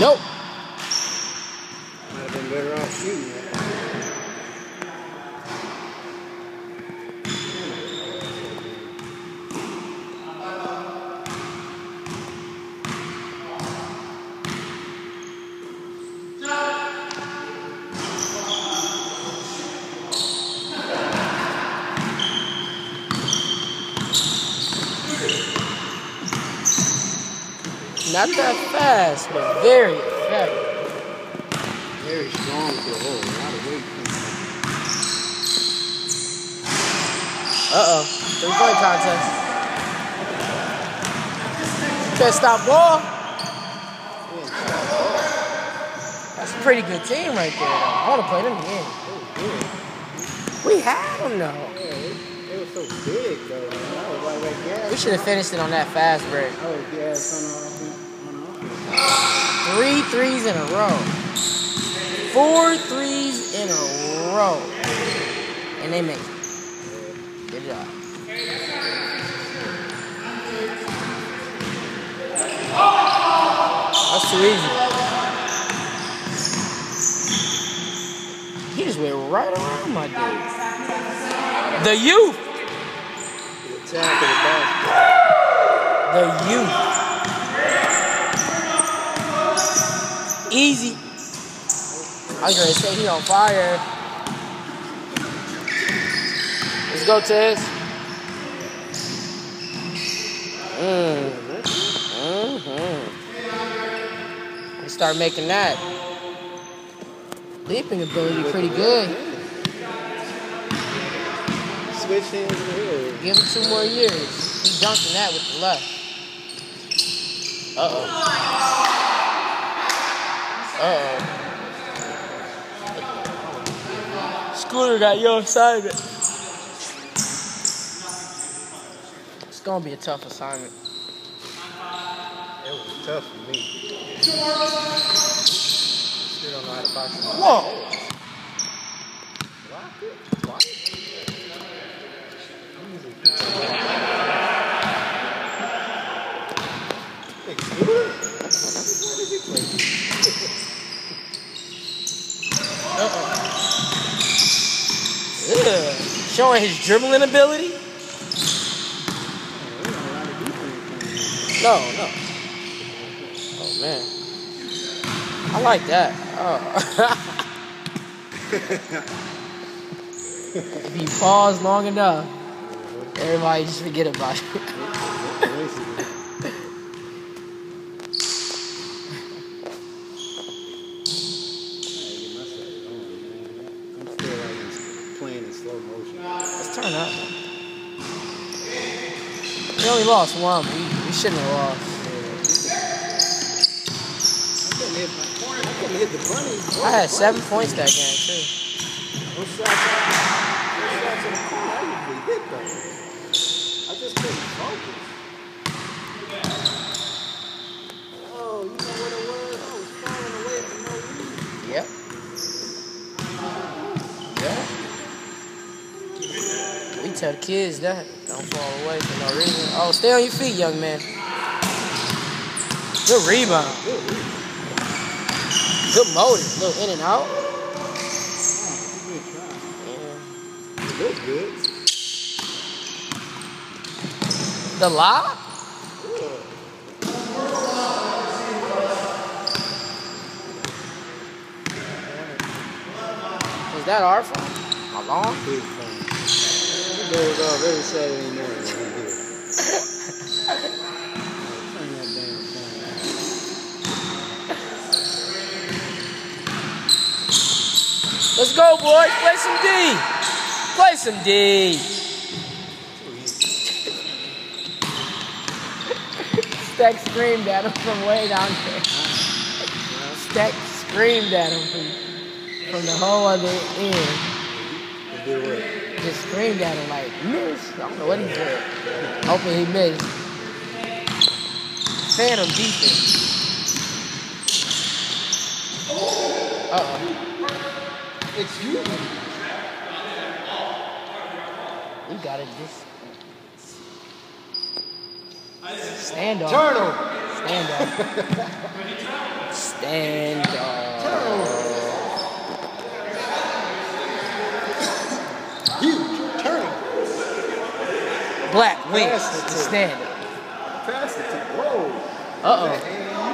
Nope. Might have been better off shooting Not that fast, but very effective. Very strong hole. A lot of weight. Uh oh. Three point contest. Can't stop ball. That's a pretty good team right there. I want to play them again. We have them though. good. It, it was so big though. Man. I was like, like gas. We should have finished it on that fast break. Oh, was gas on offense. On offense. Three threes in a row. Four threes in a row. And they make it. Good job. That's too easy. He just went right around my dude. The youth. The attack of the basket. The youth. Easy. I was gonna say he on fire. Let's go, Tez. Mm. Mm-hmm. We start making that. Leaping ability pretty good. Switch hands head. Give him two more years. He dunking that with the left. Uh oh. Uh oh. Scooter got your assignment. It's gonna be a tough assignment. It was tough for me. Still don't know how to box. Whoa! Block it. Block it. Easy. Hey, Scooter? What is he playing? Uh-oh. Ugh. Showing his dribbling ability? No, no. Oh man. I like that. Oh. if you pause long enough, everybody just forget about it. slow motion. Let's turn up. We only lost one. We, we shouldn't have lost. I couldn't hit, I couldn't hit the bunny. I had seven points that game too. Those shots, those shots in the corner, I usually hit those. I just couldn't focus. Oh, you know what it was? I was falling away for no reason. Yep. Yeah. We tell the kids that. Don't fall away for no reason. Oh, stay on your feet, young man. Good rebound. Good motive. Little in and out. Yeah. Good. The lob? Is that our fault? How long? Big fun. Uh, he goes off every Saturday morning when here. Turn that damn phone Let's go, boys. Play some D. Play some D. Stack screamed at him from way down there. Stack screamed at him from, from the whole other end. Off. He did what? Just screamed at him like, miss. I don't know what he said. Hopefully he missed. Phantom defense. Uh-oh. Excuse me. We got it this. Stand up. Turnover. Stand up. Stand up. Huge. Turning. Black wins to stand up. Pass it to. Whoa. Uh oh.